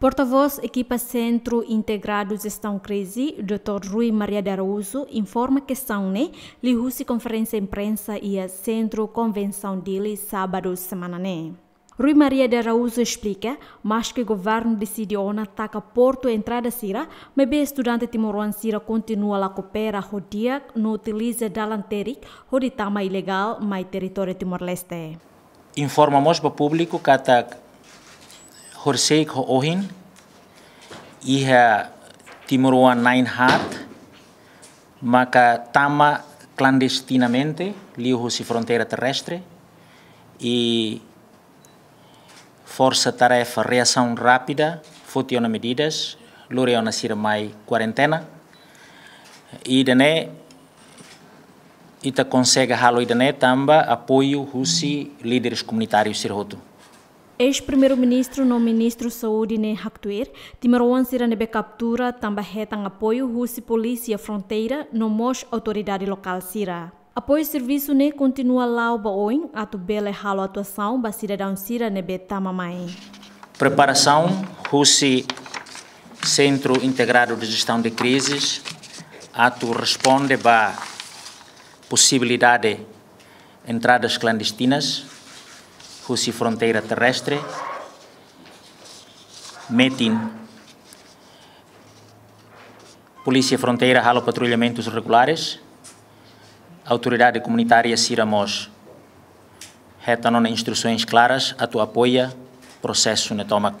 Porta-voz equipa Centro Integrado Gestão Crise, Dr. Rui Maria de Araújo, informa que são né, li conferência imprensa e a Centro Convenção dele sábado semana né. Rui Maria de Araújo explica, mas que o governo decidiu na taca porto entrada sira, mas estudante timoruan sira continua a coopera rodia, não utiliza dalanteric, roditama ilegal, mais território Timor-Leste. Informamos para o público que Horsek Ohin, iha Timuruan Nine Hat, maka tama clandestinamente liu si fronteira terrestre e força tarefa reação rápida futiona medidas luriona sira mai quarentena e dane ita consegue halo idane tamba apoio husi líderes comunitários sirhoto Ex-primeiro-ministro no ministro Saúde ne Haktuir, timaroan sira nebe captura tamba hetang apoio rusi polícia fronteira no mos autoridade local sira. Apoio serviço ne continua lá o baoin, atu bele halo atuação ba cidadão sira nebe tamamai. Preparação rusi Centro Integrado de Gestão de Crises, atu responde ba possibilidade entradas clandestinas fosse fronteira terrestre, metin. Polícia Fronteira halo patrulhamentos regulares, Autoridade Comunitária Siramos retanon instruções claras, a tua apoia processo na toma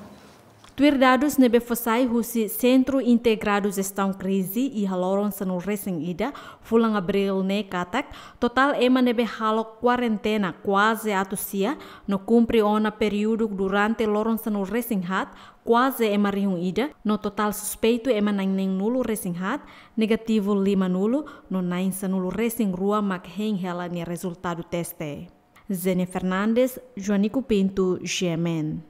dados nebe fosai husi Centro Integrado Gestão Crise e haloron sanu resing ida, fulang abril ne katak, total ema nebe halo quarentena quase atusia, no cumpre ona período durante loron sanu resing hat, quase ema riung ida, no total suspeito ema nang neng nulo resing hat, negativo lima nulo, no nain sanulo resing rua mak heng hela ni resultado teste. Zene Fernandes, Joanico Pinto, GMN.